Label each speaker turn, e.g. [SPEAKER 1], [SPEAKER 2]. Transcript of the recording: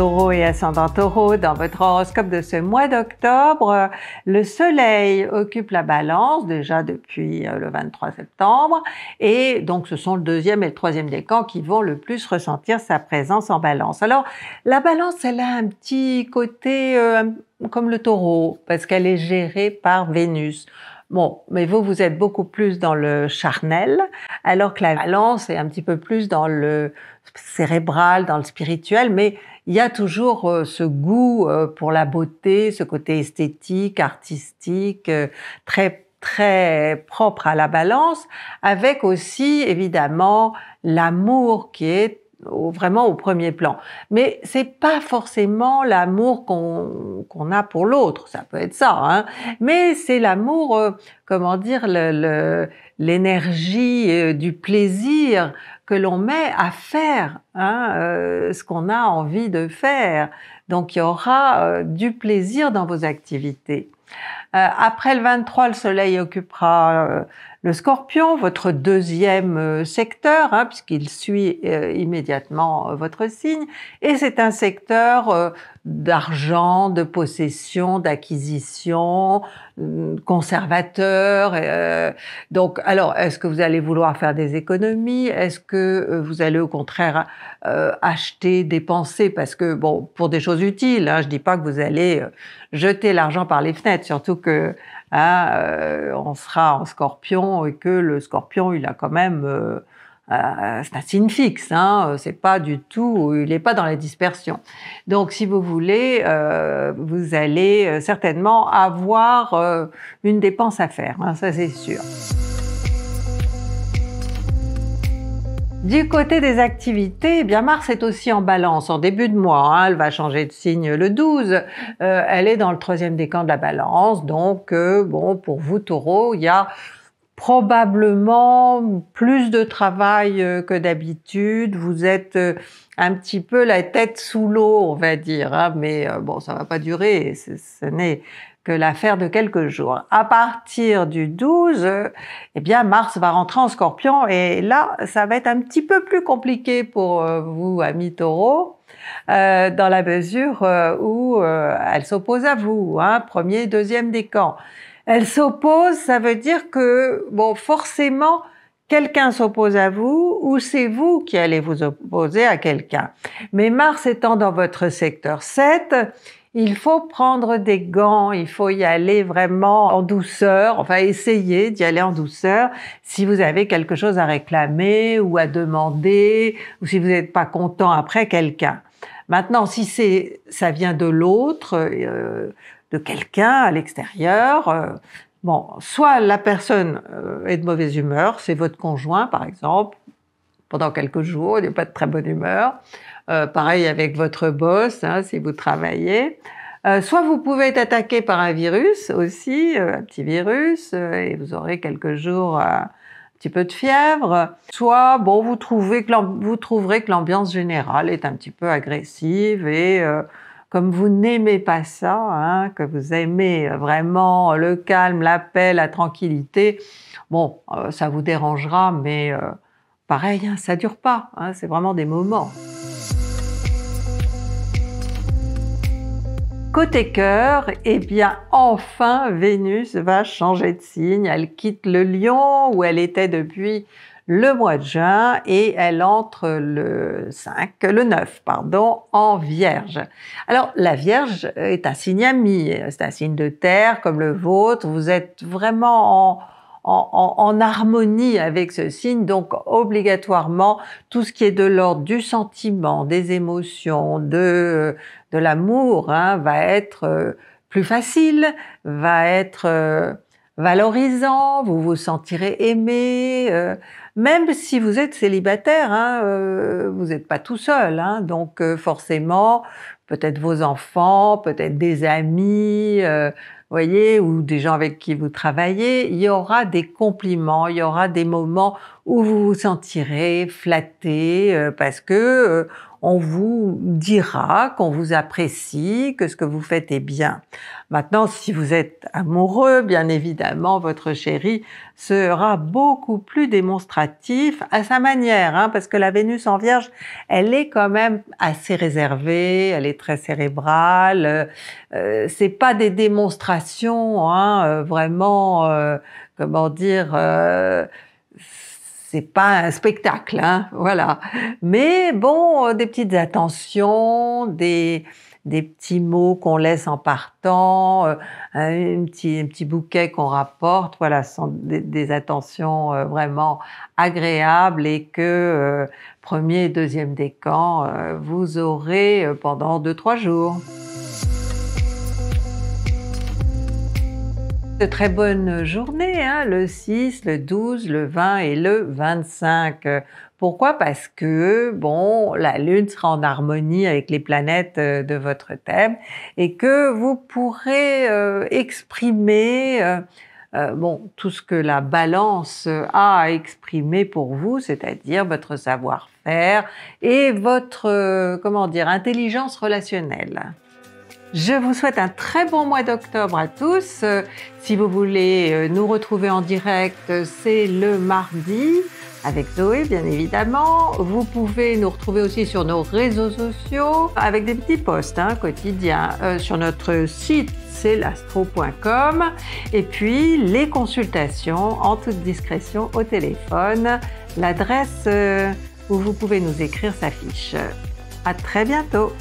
[SPEAKER 1] taureau et ascendant taureau, dans votre horoscope de ce mois d'octobre, le soleil occupe la balance déjà depuis euh, le 23 septembre et donc ce sont le deuxième et le troisième décan qui vont le plus ressentir sa présence en balance. Alors la balance, elle a un petit côté euh, comme le taureau parce qu'elle est gérée par Vénus. Bon, mais vous, vous êtes beaucoup plus dans le charnel, alors que la balance est un petit peu plus dans le cérébral, dans le spirituel, mais il y a toujours euh, ce goût euh, pour la beauté, ce côté esthétique, artistique, euh, très très propre à la balance, avec aussi évidemment l'amour qui est vraiment au premier plan. Mais c'est pas forcément l'amour qu'on a pour l'autre, ça peut être ça, hein. mais c'est l'amour, comment dire, le, du plaisir que l'on met à faire hein, euh, ce qu'on a envie de faire. Donc il y aura euh, du plaisir dans vos activités. après le 23, le soleil occupera le scorpion, votre deuxième euh, secteur, hein, puisqu'il suit euh, immédiatement euh, votre signe, et c'est un secteur d'argent, de possession, d'acquisition, conservateur. donc, alors, est-ce que vous allez vouloir faire des économies? Est-ce que vous allez au contraire acheter, dépenser? Parce que, bon, pour des choses utiles, hein, je dis pas que vous allez jeter l'argent par les fenêtres, surtout que Euh, on sera en scorpion et que le scorpion, il a quand même... Euh, euh, c'est un signe fixe, hein, c'est pas du tout, il n'est pas dans la dispersion. Donc, si vous voulez, vous allez certainement avoir une dépense à faire, hein, ça c'est sûr. Du côté des activités, eh bien Mars est aussi en balance en début de mois. Hein, elle va changer de signe le 12. Euh, elle est dans le troisième décan de la balance. Donc, euh, bon, pour vous taureau, il y a probablement plus de travail euh, que d'habitude. Vous êtes un petit peu la tête sous l'eau, on va dire. Hein, mais bon, ça va pas durer. Ce n'est que l'affaire de quelques jours. À partir du 12, eh bien Mars va rentrer en Scorpion et là, ça va être un petit peu plus compliqué pour euh, vous, amis Taureau, euh, dans la mesure euh, où elle s'oppose à vous, hein, premier, deuxième décan. Elle s'oppose, ça veut dire que bon, forcément, quelqu'un s'oppose à vous ou c'est vous qui allez vous opposer à quelqu'un. Mais Mars étant dans votre secteur 7, il faut prendre des gants, il faut y aller vraiment en douceur, enfin essayer d'y aller en douceur si vous avez quelque chose à réclamer ou à demander ou si vous n'êtes pas content après quelqu'un. Maintenant, si c'est ça vient de l'autre, euh, de quelqu'un à l'extérieur, euh, bon, soit la personne euh, est de mauvaise humeur, c'est votre conjoint par exemple, pendant quelques jours, il n'est pas de très bonne humeur. Euh, pareil avec votre boss, hein, si vous travaillez. Soit vous pouvez être attaqué par un virus aussi, un petit virus, et vous aurez quelques jours un petit peu de fièvre. Soit, bon, vous, trouvez que vous trouverez que l'ambiance générale est un petit peu agressive et comme vous n'aimez pas ça, hein, que vous aimez vraiment le calme, la paix, la tranquillité, bon, ça vous dérangera, mais pareil, hein, ça dure pas, hein, c'est vraiment des moments. Côté cœur, eh bien enfin Vénus va changer de signe, elle quitte le lion où elle était depuis le mois de juin et elle entre le 5, le 9, pardon, en Vierge. Alors la Vierge est un signe ami, c'est un signe de terre comme le vôtre, vous êtes vraiment en, harmonie avec ce signe, donc obligatoirement tout ce qui est de l'ordre du sentiment, des émotions, de, de l'amour hein, va être euh, plus facile, va être euh, valorisant, vous vous sentirez aimé, euh, même si vous êtes célibataire, hein, vous n'êtes pas tout seul, hein, donc forcément peut-être vos enfants, peut-être des amis voyez, ou des gens avec qui vous travaillez, il y aura des compliments, il y aura des moments où vous vous sentirez flatté euh, parce que euh, on vous dira qu'on vous apprécie, que ce que vous faites est bien. Maintenant, si vous êtes amoureux, bien évidemment, votre chéri sera beaucoup plus démonstratif à sa manière, hein, parce que la Vénus en Vierge, elle est quand même assez réservée, elle est très cérébrale. Euh, c'est pas des démonstrations, hein, vraiment, comment dire. C'est pas un spectacle, hein, voilà. Mais bon, euh, des petites attentions, des, des petits mots qu'on laisse en partant, euh, un, petit, un petit bouquet qu'on rapporte, voilà, ce sont des, des attentions euh, vraiment agréables et que premier et deuxième décan, vous aurez pendant deux, trois jours. De très bonnes journées, hein, le 6, le 12, le 20 et le 25. Pourquoi? Parce que, bon, la Lune sera en harmonie avec les planètes euh, de votre thème et que vous pourrez euh, exprimer euh, bon, tout ce que la balance a à exprimer pour vous, c'est-à-dire votre savoir-faire et votre, comment dire, intelligence relationnelle. Je vous souhaite un très bon mois d'octobre à tous. Euh, si vous voulez euh, nous retrouver en direct, c'est le mardi avec Zoé bien évidemment. Vous pouvez nous retrouver aussi sur nos réseaux sociaux avec des petits posts hein, quotidiens euh, sur notre site c'est l'astro.com et puis les consultations en toute discrétion au téléphone. L'adresse où vous pouvez nous écrire s'affiche. À très bientôt